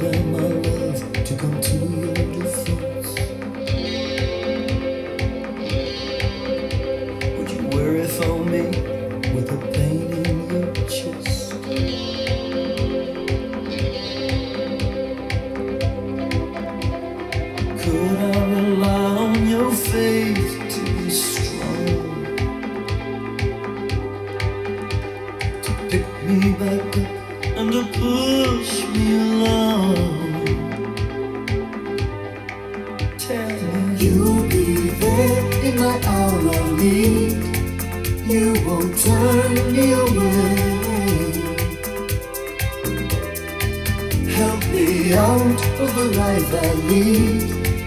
beg my love to come to your little. You'll be there in my hour of need. You won't turn me away. Help me out of the life I lead.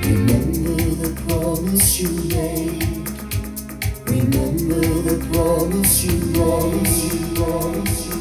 Remember the promise you made. Remember the promise you promised, you promised.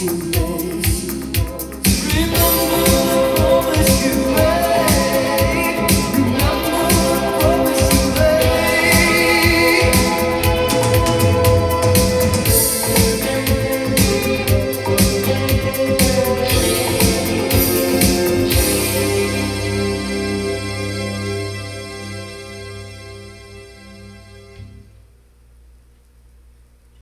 to know.